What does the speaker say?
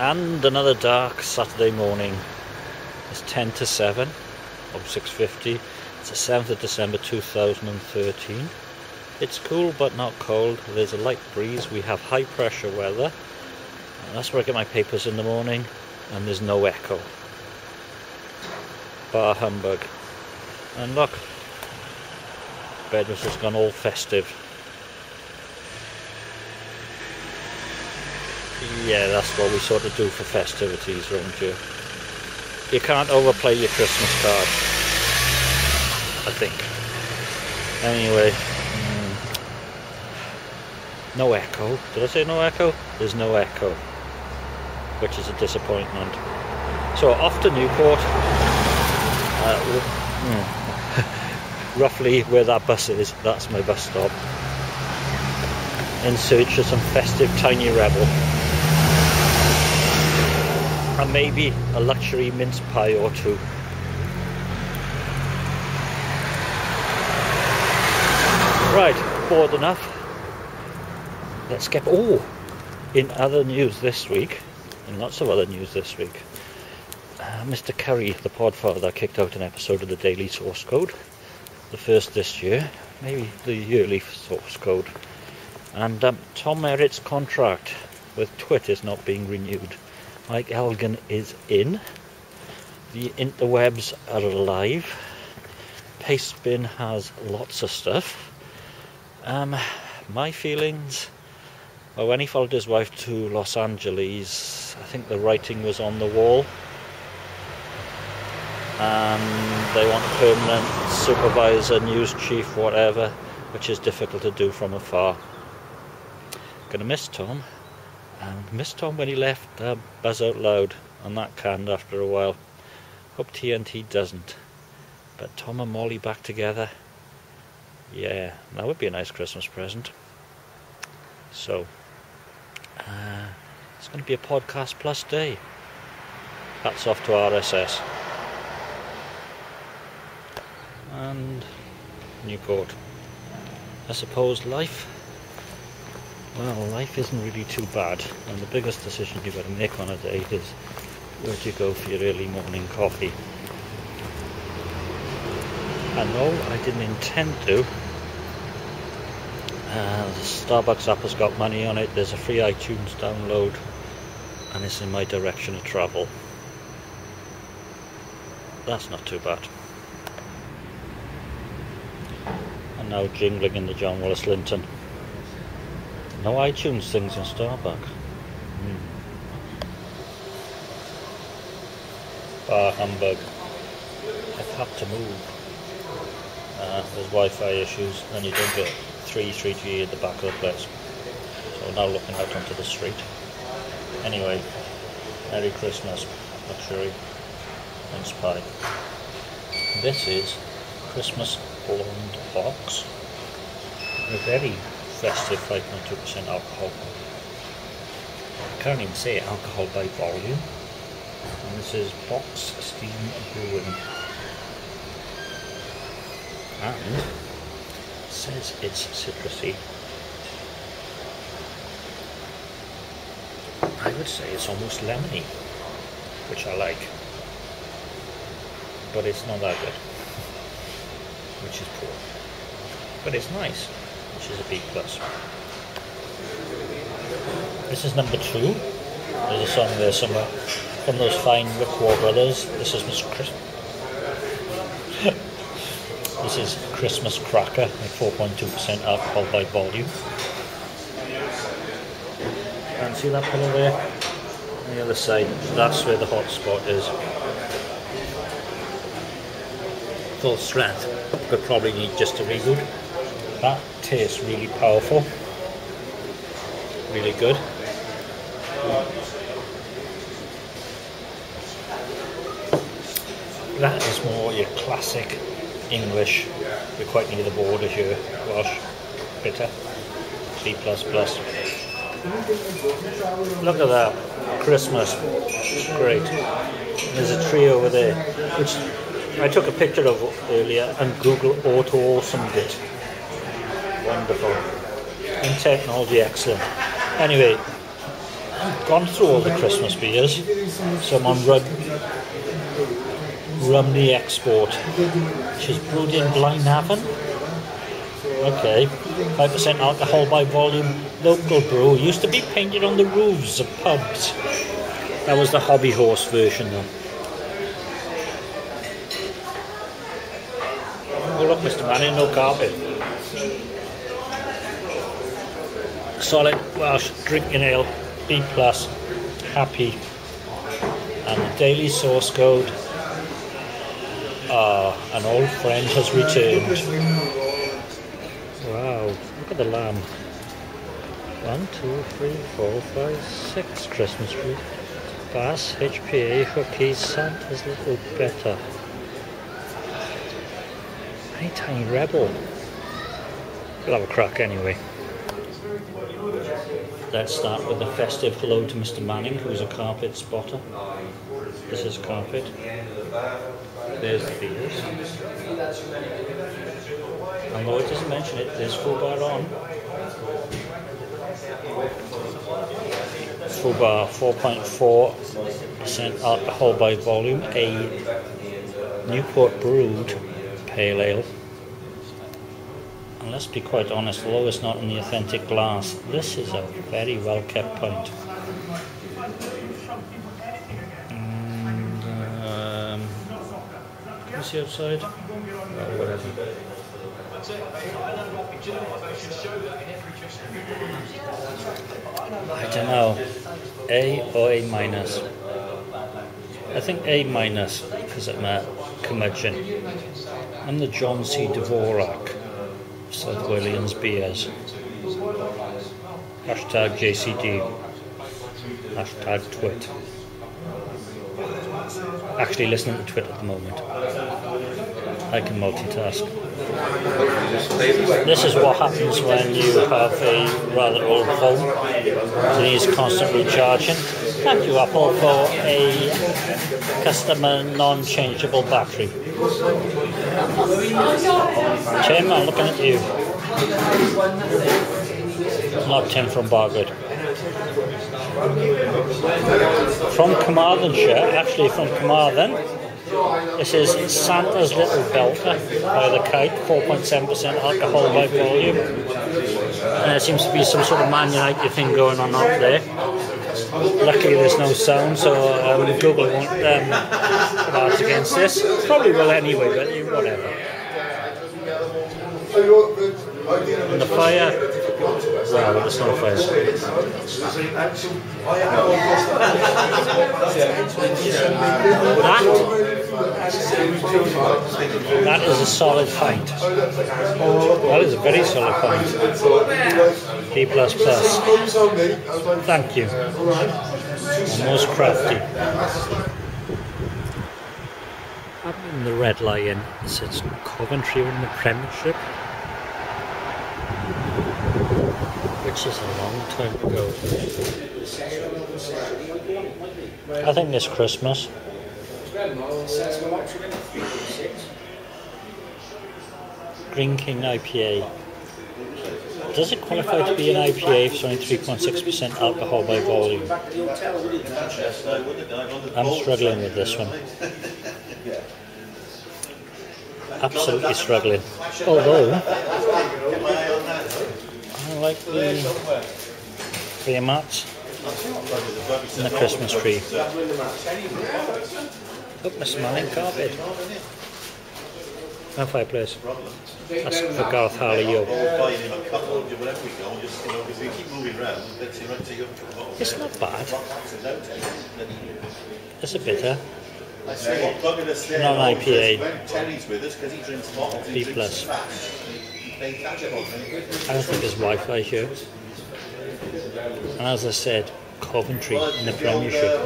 and another dark Saturday morning. It's 10 to 7 of 6.50. It's the 7th of December 2013. It's cool but not cold. There's a light breeze. We have high pressure weather. And that's where I get my papers in the morning. And there's no echo. Bar humbug. And look, bed has just gone all festive. Yeah, that's what we sort of do for festivities around here. You You can't overplay your Christmas card. I think. Anyway. Mm, no echo. Did I say no echo? There's no echo. Which is a disappointment. So off to Newport. Uh, mm, roughly where that bus is, that's my bus stop. In search of some festive tiny rebel and maybe a luxury mince pie or two. Right, bored enough. Let's get. Oh, in other news this week, and lots of other news this week, uh, Mr. Curry, the podfather, kicked out an episode of the Daily Source Code, the first this year, maybe the yearly source code. And um, Tom Merritt's contract with Twit is not being renewed. Mike Elgan is in. The interwebs are alive. Pastebin has lots of stuff. Um, my feelings. Well, when he followed his wife to Los Angeles, I think the writing was on the wall. And they want permanent supervisor, news chief, whatever, which is difficult to do from afar. Gonna miss Tom. And missed Tom when he left uh, Buzz Out Loud, on that canned after a while. Hope TNT doesn't. But Tom and Molly back together, yeah, that would be a nice Christmas present. So, uh, it's going to be a podcast plus day. Hats off to RSS. And Newport. I suppose life well, life isn't really too bad, and the biggest decision you've got to make on a day is where do you go for your early morning coffee. And no, I didn't intend to. Uh, the Starbucks app has got money on it, there's a free iTunes download, and it's in my direction of travel. That's not too bad. And now jingling in the John Wallace Linton. No iTunes things in Starbucks. Bar Hamburg. I've had to move. Uh, there's Wi-Fi issues and you don't get 3 3G at the back of the place. So now looking out onto the street. Anyway, Merry Christmas, luxury mince pie. This is Christmas blonde box. A very festive 5.2% alcohol. I can't even say alcohol by volume. And this is Box Steam Brewing. And says it's citrusy. I would say it's almost lemony, which I like. But it's not that good, which is poor. But it's nice which is a big plus. This is number two. There's a song there somewhere from those fine Rick War brothers. This is Miss Chris. this is Christmas Cracker with 4.2% alcohol by volume. And see that pillar there? On the other side, that's where the hot spot is. Full strength. Could probably need just a reboot. That tastes really powerful. Really good. That is more your classic English. We're quite near the border here. Welsh, bitter, B++. Look at that. Christmas. Great. There's a tree over there, which I took a picture of earlier and Google auto-awesomed it wonderful. And technology excellent. Anyway, I've gone through all the Christmas beers. So I'm on Rum, Rhymney Export, which is brewed in Blaenavon. Okay, 5% alcohol by volume, local brew. Used to be painted on the roofs of pubs. That was the hobby horse version though. Oh look, Mr. Manning, no carpet. Solid Welsh drinking ale, B plus, happy. And the daily source code. Ah, an old friend has returned. Wow, look at the lamb. One, two, three, four, five, six Christmas tree. Bass, HPA, Hookies, Santa's Little Belter. Any tiny rebel. We'll have a crack anyway. Let's start with a festive hello to Mr. Manning, who's a carpet spotter. This is carpet. There's the beers. And Lloyd doesn't mention it, there's Fubar on. Fubar 4.4% alcohol by volume, a Newport brewed pale ale. And let's be quite honest, although it's not in the authentic glass, this is a very well kept pint. And, um, can see outside? Oh, whatever. I don't know. A or A minus? I think A minus because I'm a curmudgeon. I'm the John C. Dvorak South Wales beers. Hashtag JCD. Hashtag twit. Actually listening to twit at the moment. I can multitask. This is what happens when you have a rather old phone that needs constant recharging. Thank you, Apple, for a customer non-changeable battery. Tim, I'm looking at you. Not Tim from Bargoed. From Carmarthenshire, actually from Carmarthen, this is Santa's Little Belter by the Kite, 4.7% alcohol by volume. And there seems to be some sort of Man United thing going on up there. Luckily there's no sound, so um, Google won't um, put against this. Probably will anyway, but whatever. And the fire Wow, that's not fire. That that is a solid pint. That is a very solid pint. B. Thank you. Most crafty. I'm in the Red Lion. It's Coventry in the Premiership. Which is a long time ago. I think this Christmas. Greene King IPA. Does it qualify to be an IPA if it's only 3.6% alcohol by volume? I'm struggling with this one. Absolutely struggling. Although, I like the beer mats and the Christmas tree. Look, my smelling carpet. No fireplace. That's for Garth Harley Yo. It's not bad. It's a bitter. Non IPA. B plus. I don't think there's Wi-Fi here. And as I said, Coventry in the Premiership.